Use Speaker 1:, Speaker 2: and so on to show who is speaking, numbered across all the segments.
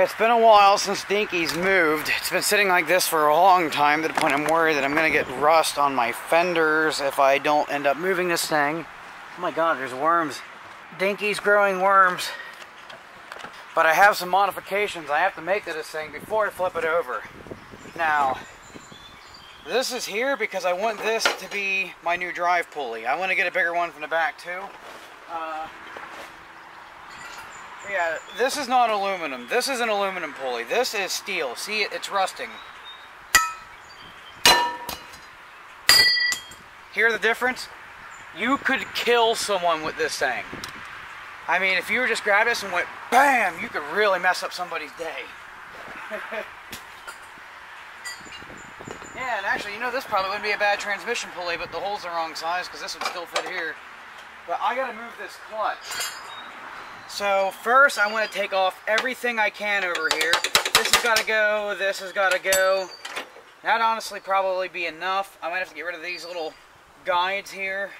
Speaker 1: It's been a while since Dinky's moved. It's been sitting like this for a long time to the point I'm worried that I'm gonna get rust on my fenders if I don't end up moving this thing. Oh my god, there's worms. Dinky's growing worms. But I have some modifications I have to make to this thing before I flip it over. Now, this is here because I want this to be my new drive pulley. I want to get a bigger one from the back too. Uh, yeah, this is not aluminum. This is an aluminum pulley. This is steel. See, it's rusting. Hear the difference? You could kill someone with this thing. I mean, if you were just grab this and went BAM, you could really mess up somebody's day. yeah, and actually, you know, this probably wouldn't be a bad transmission pulley, but the hole's the wrong size because this would still fit here. But I gotta move this clutch. So first I want to take off everything I can over here. This has got to go, this has got to go. That'd honestly probably be enough. I might have to get rid of these little guides here.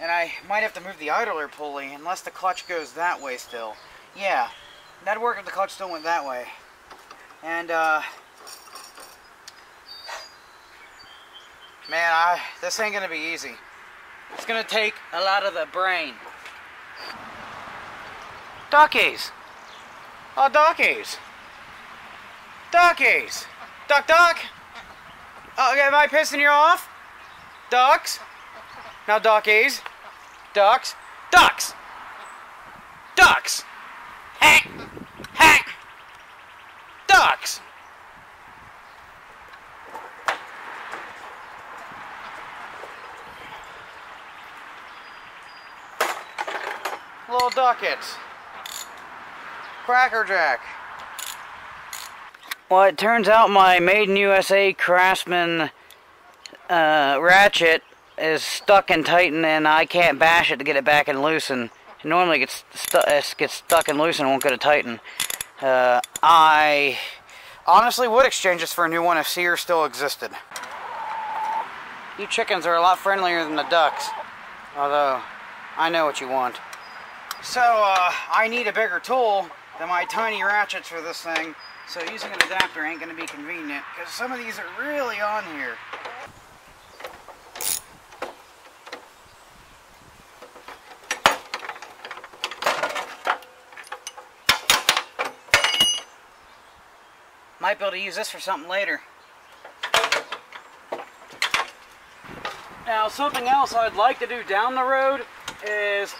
Speaker 1: And I might have to move the idler pulley unless the clutch goes that way still. Yeah, that'd work if the clutch still went that way. And uh, man, I, this ain't gonna be easy. It's gonna take a lot of the brain. Duckies. Oh, duckies. Duckies. Duck, duck. Oh, am I pissing you off? Ducks. Now, duckies. Ducks. Ducks. Ducks. Hack. Hack. Ducks. Little duckets. Cracker Jack. Well, it turns out my Made in USA Craftsman uh, ratchet is stuck and tightened, and I can't bash it to get it back and loosen. It normally gets, stu it gets stuck and loose and won't go to tighten. Uh, I honestly would exchange this for a new one if Sears still existed. You chickens are a lot friendlier than the ducks. Although, I know what you want. So, uh, I need a bigger tool than my tiny ratchets for this thing. So using an adapter ain't going to be convenient because some of these are really on here. Might be able to use this for something later. Now something else I'd like to do down the road is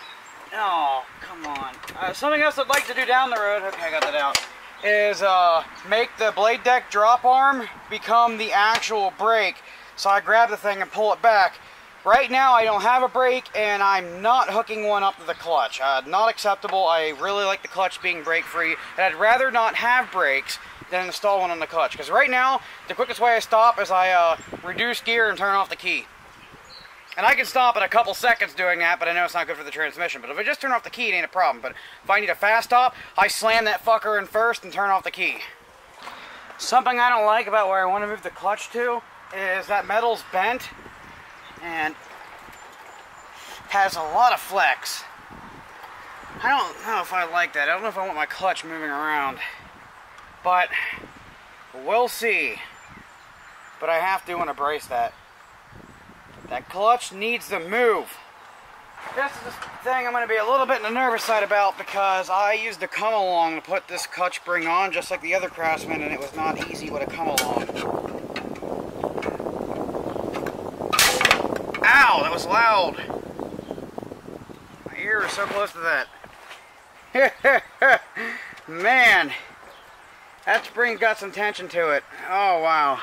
Speaker 1: Oh, come on. Uh, something else I'd like to do down the road, okay, I got that out, is uh, make the blade deck drop arm become the actual brake. So I grab the thing and pull it back. Right now I don't have a brake and I'm not hooking one up to the clutch. Uh, not acceptable. I really like the clutch being brake free and I'd rather not have brakes than install one on the clutch. Because right now, the quickest way I stop is I uh, reduce gear and turn off the key. And I can stop in a couple seconds doing that, but I know it's not good for the transmission. But if I just turn off the key, it ain't a problem. But if I need a fast stop, I slam that fucker in first and turn off the key. Something I don't like about where I want to move the clutch to is that metal's bent and has a lot of flex. I don't know if I like that. I don't know if I want my clutch moving around. But we'll see. But I have to want to brace that. That clutch needs to move. This is the thing I'm going to be a little bit nervous side about because I used a come along to put this clutch spring on just like the other Craftsman and it was not easy with a come along. Ow, that was loud. My ear is so close to that. Man, that spring's got some tension to it. Oh, wow.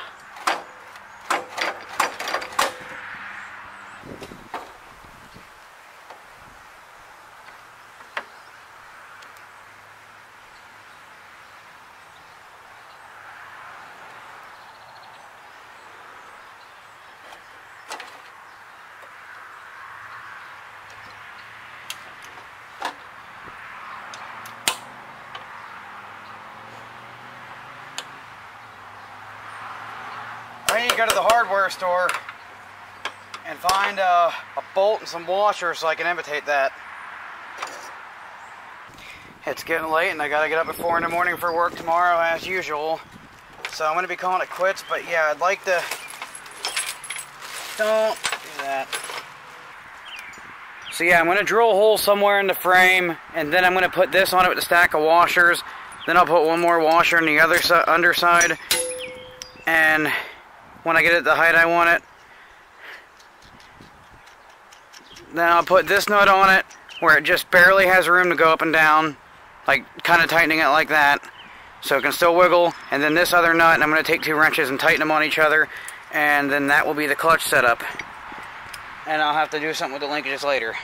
Speaker 1: Go to the hardware store and find uh, a bolt and some washers so I can imitate that. it's getting late and I gotta get up at 4 in the morning for work tomorrow as usual. So I'm gonna be calling it quits, but yeah, I'd like to... Don't do that. So yeah, I'm gonna drill a hole somewhere in the frame and then I'm gonna put this on it with a stack of washers. Then I'll put one more washer on the other underside. And when I get it the height I want it, then I'll put this nut on it where it just barely has room to go up and down, like kind of tightening it like that, so it can still wiggle. And then this other nut, and I'm going to take two wrenches and tighten them on each other, and then that will be the clutch setup. And I'll have to do something with the linkages later.